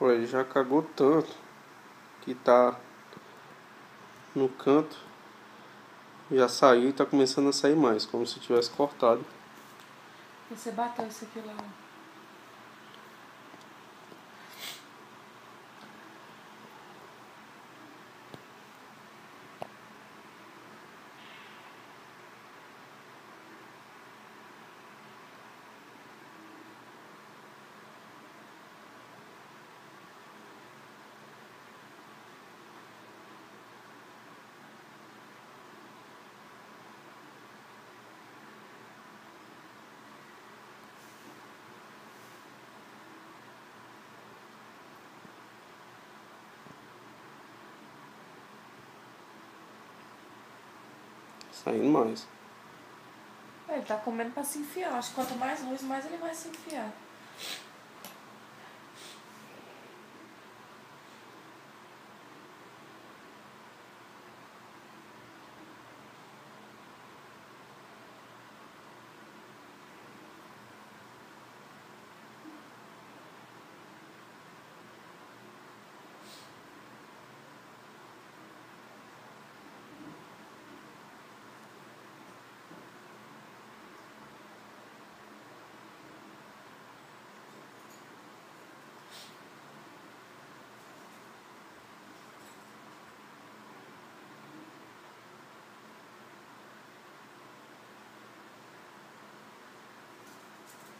Olha, ele já cagou tanto que tá no canto. Já saiu e tá começando a sair mais, como se tivesse cortado. Você bateu isso aqui lá. Saindo mais. Ele tá comendo pra se enfiar. Acho que quanto mais luz, mais ele vai se enfiar.